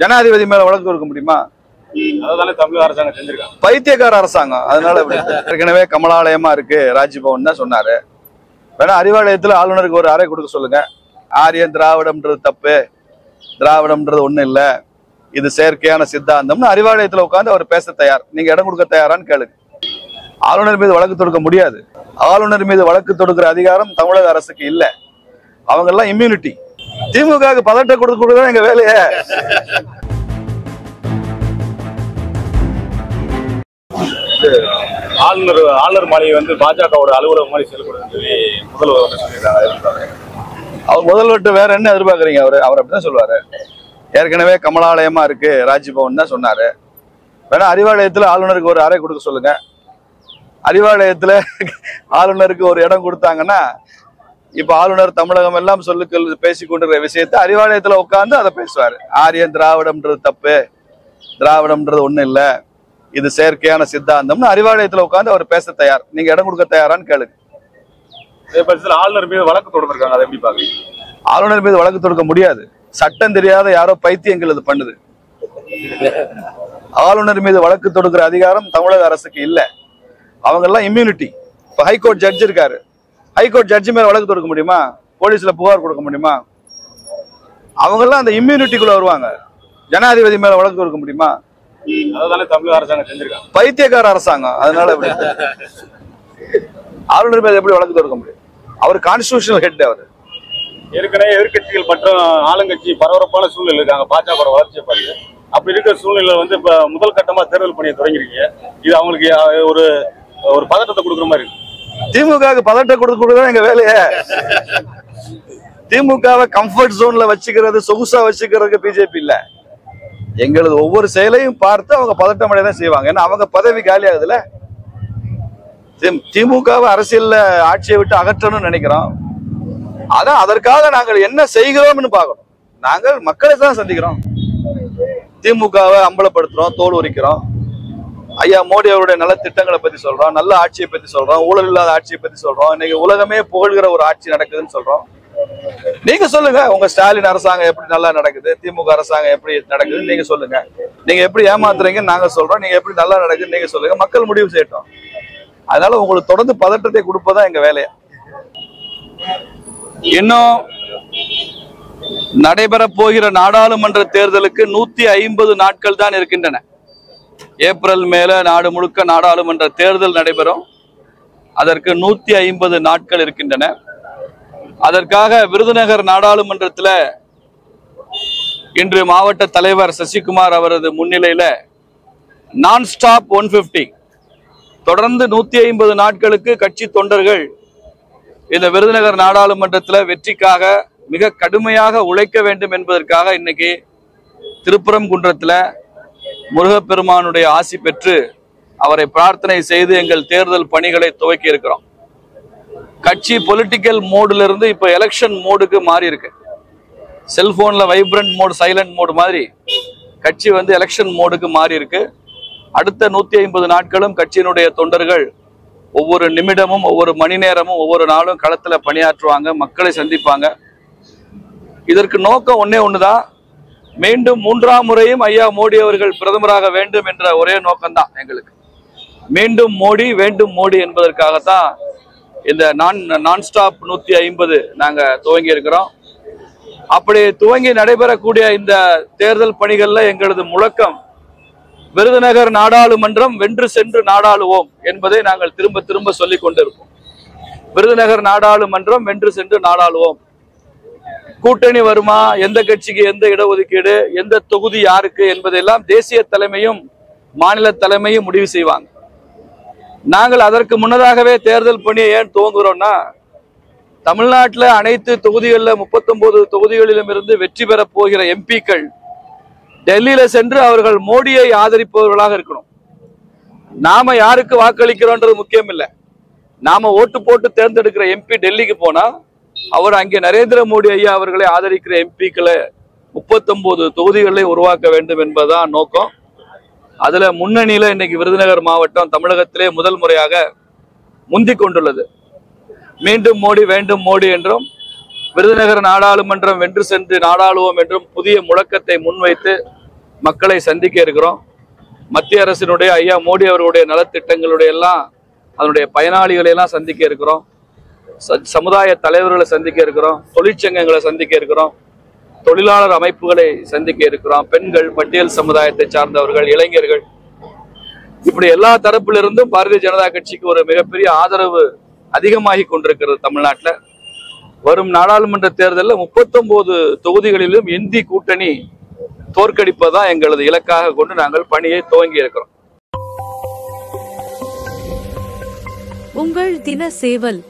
ஜனாதிபதி மேல வழக்கு தொடுக்க முடியுமா? பைத்தியக்கார அரசாங்கம். அதனால. ஏற்கனவே கமலாலயமா இருக்கு. ராஜ்பவன் தான் சொன்னாரு. வேணா அறிவாலயத்துல ஆளுநருக்கு ஒரு அறை கொடுக்க சொல்லுங்க. ஆரியன் திராவிடம்ன்றது தப்பு. திராவிடம்ன்றது ஒண்ணு இல்ல. இது செயற்கையான சித்தாந்தம்னு அறிவாலயத்துல உட்கார்ந்து அவர் பேச தயார். நீங்க இடம் கொடுக்க தயாரான்னு கேளுங்க. ஆளுநர் மீது வழக்கு தொடுக்க முடியாது. ஆளுநர் மீது வழக்கு தொடுக்கிற அதிகாரம் தமிழக அரசுக்கு இல்ல. அவங்க எல்லாம் இம்யூனிட்டி பதட்டம் கொடுக்க கொடுக்க எங்க வேலையை? ஆளுநர் ஆளுநர் மாளிகை வந்து பாஜகவோட அலுவலகம் மாதிரி செயல்படுதுன்னு சொல்லி முதல்வர் சொல்லியிருக்காங்க. அவர் முதல்வர்கிட்ட வேற என்ன எதிர்பார்க்கறீங்க அவர்? அவர் அப்படிதான் சொல்லுவாரு. ஏற்கனவே கமலாலயமா இருக்கு ராஜ்பவன் தான் சொன்னாரு. வேணா அறிவாலயத்துல ஆளுநருக்கு ஒரு அறை கொடுக்க சொல்லுங்க. அறிவாலயத்துல ஆளுநருக்கு ஒரு இடம் கொடுத்தாங்கன்னா இப்ப ஆளுநர் தமிழகம் எல்லாம் சொல்லுக்கள் பேசி கொண்டிருக்கிற விஷயத்த அறிவாலயத்துல உட்கார்ந்து அதை பேசுவாரு. ஆரியன் திராவிடம்ன்றது தப்பு. திராவிடம்ன்றது ஒண்ணு இல்ல. இது செயற்கையான சித்தாந்தம்னு அறிவாலயத்துல உட்கார்ந்து அவர் பேச தயார். நீங்க இடம் கொடுக்க தயாரான்னு கேளுங்க. ஆளுநர் மீது வழக்கு தொடர்ந்திருக்காங்க அதை எப்படி பாக்குறீங்க ஆளுநர் மீது வழக்கு தொடுக்க முடியாது. சட்டம் தெரியாத யாரோ பைத்தியங்கள் இது பண்ணுது. ஆளுநர் மீது வழக்கு தொடுக்கிற அதிகாரம் தமிழக அரசுக்கு இல்ல. அவங்க எல்லாம் இம்யூனிட்டி இப்ப ஹைகோர்ட் ஜட்ஜ் இருக்காரு. ஹைகோர்ட் ஜட்ஜ் மேல வழக்கு தொடுக்க முடியுமா? போலீஸ்ல புகார் கொடுக்க முடியுமா? அவங்க எல்லாம் அந்த இம்யூனிட்டிக்குள்ள வருவாங்க. ஜனாதிபதி மேல வழக்கு தொடுக்க முடியுமா? பைத்தியக்கார அரசாங்கம். அதனால. ஆளுநர் மீது எப்படி வழக்கு தொடுக்க முடியும்? அவர் கான்ஸ்டியூஷனல் ஹெட் அவர். ஏற்கனவே எதிர்க்கட்சிகள் மற்றும் ஆளுங்கட்சி பரபரப்பான சூழ்நிலை இருக்காங்க. பாஜக வளர்ச்சியை பார்த்து. அப்படி இருக்கிற சூழ்நிலை வந்து இப்ப முதல் கட்டமா தேர்தல் பணியை தொடங்கிருக்கீங்க. இது அவங்களுக்கு ஒரு ஒரு பதட்டத்தை கொடுக்குற மாதிரி இருக்கு. திமுகவுக்கு பதட்டம் கொடுக்க கொடுக்க எங்க வேலைய? திமுகவை கம்ஃபர்ட் ஜோன்ல வச்சுக்கிறது சொகுசா வச்சுக்கிறதுக்கு பிஜேபி இல்ல. எங்களது ஒவ்வொரு செயலையும் பார்த்து அவங்க பதட்டம் அடைய தான் செய்வாங்க. ஏன்னா அவங்க பதவி காலி ஆகுதுல. தி- திமுகவை அரசியல்ல ஆட்சியை விட்டு அகற்றணும்னு நினைக்கிறோம். அதான் அதற்காக நாங்கள் என்ன செய்கிறோம்னு பார்க்கணும். நாங்கள் மக்களை தான் சந்திக்கிறோம். திமுகவை அம்பலப்படுத்துறோம் தோல் உரிக்கிறோம். ஐயா மோடி அவருடைய நல்ல திட்டங்களை பத்தி சொல்றோம் நல்ல ஆட்சியை பத்தி சொல்றோம் ஊழல் இல்லாத ஆட்சியை பத்தி சொல்றோம் இன்னைக்கு உலகமே புகழ்கிற ஒரு ஆட்சி நடக்குதுன்னு சொல்றோம் நீங்க சொல்லுங்க உங்க ஸ்டாலின் அரசாங்கம் எப்படி நல்லா நடக்குது திமுக அரசாங்கம் எப்படி நடக்குதுன்னு நீங்க சொல்லுங்க. நீங்க எப்படி ஏமாத்துறீங்கன்னு நாங்க சொல்றோம் நீங்க எப்படி நல்லா நடக்குதுன்னு நீங்க சொல்லுங்க. மக்கள் முடிவு செய்யட்டும். அதனால உங்களுக்கு தொடர்ந்து பதட்டத்தை கொடுப்பதான் எங்க வேலையா? இன்னும் நடைபெற போகிற நாடாளுமன்ற தேர்தலுக்கு நூத்தி ஐம்பது நாட்கள் தான் இருக்கின்றன. ஏப்ரல் மேலே நாடு முழுக்க நாடாளுமன்ற தேர்தல் நடைபெறும். அதற்கு நூற்றி ஐம்பது நாட்கள் இருக்கின்றன. அதற்காக விருதுநகர் நாடாளுமன்றத்தில் இன்று மாவட்ட தலைவர் சசிகுமார் அவரது முன்னிலையில் நான் ஸ்டாப் ஒன் ஃபிஃப்டி தொடர்ந்து நூற்றி ஐம்பது நாட்களுக்கு கட்சி தொண்டர்கள் இந்த விருதுநகர் நாடாளுமன்றத்தில் வெற்றிக்காக மிக கடுமையாக உழைக்க வேண்டும் என்பதற்காக இன்னைக்கு திருப்பரங்குன்றத்தில் முருகப்பெருமானுடைய ஆசி பெற்று அவரை பிரார்த்தனை செய்து எங்கள் தேர்தல் பணிகளை துவக்கி இருக்கிறோம். கட்சி பொலிட்டிக்கல் மோடுல இருந்து இப்ப எலெக்ஷன் மோடுக்கு மாறி இருக்கு. செல்போன்ல வைப்ரண்ட் மோடு சைலண்ட் மோடு மாதிரி கட்சி வந்து எலெக்ஷன் மோடுக்கு மாறி இருக்கு. அடுத்த நூத்தி ஐம்பது நாட்களும் கட்சியினுடைய தொண்டர்கள் ஒவ்வொரு நிமிடமும் ஒவ்வொரு மணி நேரமும் ஒவ்வொரு நாளும் களத்துல பணியாற்றுவாங்க மக்களை சந்திப்பாங்க. இதற்கு நோக்கம் ஒன்னே ஒண்ணுதான். மீண்டும் மூன்றாம் முறையும் ஐயா மோடி அவர்கள் பிரதமராக வேண்டும் என்ற ஒரே நோக்கம்தான் எங்களுக்கு. மீண்டும் மோடி வேண்டும் மோடி என்பதற்காகத்தான் இந்த நான் நான் ஸ்டாப் நூற்றி ஐம்பது நாங்கள் துவங்கி இருக்கிறோம். அப்படி துவங்கி நடைபெறக்கூடிய இந்த தேர்தல் பணிகளில் எங்களது முழக்கம் விருதுநகர் நாடாளுமன்றம் வென்று சென்று நாடாளுவோம் என்பதை நாங்கள் திரும்ப திரும்ப சொல்லிக் கொண்டிருப்போம் விருதுநகர் நாடாளுமன்றம் வென்று சென்று நாடாளுவோம். கூட்டணி வருமா? எந்த கட்சிக்கு எந்த இடஒதுக்கீடு? எந்த தொகுதி யாருக்கு? என்பதெல்லாம் தேசிய தலைமையும் மாநில தலைமையும் முடிவு செய்வாங்க. நாங்கள் அதற்கு முன்னதாகவே தேர்தல் பணியை ஏன் துவங்குகிறோம்னா தமிழ்நாட்டில் அனைத்து தொகுதிகளில் முப்பத்தொன்பது தொகுதிகளிலும் இருந்து வெற்றி பெறப் போகிற எம்பிக்கள் டெல்லியில சென்று அவர்கள் மோடியை ஆதரிப்பவர்களாக இருக்கணும். நாம யாருக்கு வாக்களிக்கிறோன்றது முக்கியம் இல்லை நாம ஓட்டு போட்டு தேர்ந்தெடுக்கிற எம்பி டெல்லிக்கு போனா அவர் அங்கே நரேந்திர மோடி ஐயா அவர்களை ஆதரிக்கிற எம்பிக்களை முப்பத்தொன்பது தொகுதிகளை உருவாக்க வேண்டும் என்பதுதான் நோக்கம். அதுல முன்னணியில இன்னைக்கு விருதுநகர் மாவட்டம் தமிழகத்திலே முதல் முறையாக முந்திக் கொண்டுள்ளது. மீண்டும் மோடி வேண்டும் மோடி என்றும் விருதுநகர் நாடாளுமன்றம் வென்று சென்று நாடாளுவோம் என்றும் புதிய முழக்கத்தை முன்வைத்து மக்களை சந்திக்க இருக்கிறோம். மத்திய அரசினுடைய ஐயா மோடி அவர்களுடைய நலத்திட்டங்களுடைய எல்லாம் அதனுடைய பயனாளிகளை எல்லாம் சந்திக்க இருக்கிறோம். சமுதாய தலைவர்களை சந்திக்க இருக்கிறோம் தொழிற்சங்கங்களை சந்திக்க இருக்கிறோம் தொழிலாளர் அமைப்புகளை சந்திக்க இருக்கிறோம் பெண்கள் பட்டியல் சமுதாயத்தை சார்ந்தவர்கள் இளைஞர்கள். இப்படி எல்லா தரப்பிலிருந்தும் பாரதிய ஜனதா கட்சிக்கு ஒரு மிகப்பெரிய ஆதரவு அதிகமாகி கொண்டிருக்கிறது தமிழ்நாட்டில். வரும் நாடாளுமன்ற தேர்தலில் முப்பத்தொன்பது தொகுதிகளிலும் இந்தி கூட்டணி தோற்கடிப்பதான் எங்களது இலக்காக கொண்டு நாங்கள் பணியை துவங்கி இருக்கிறோம். உங்கள் தின சேவல்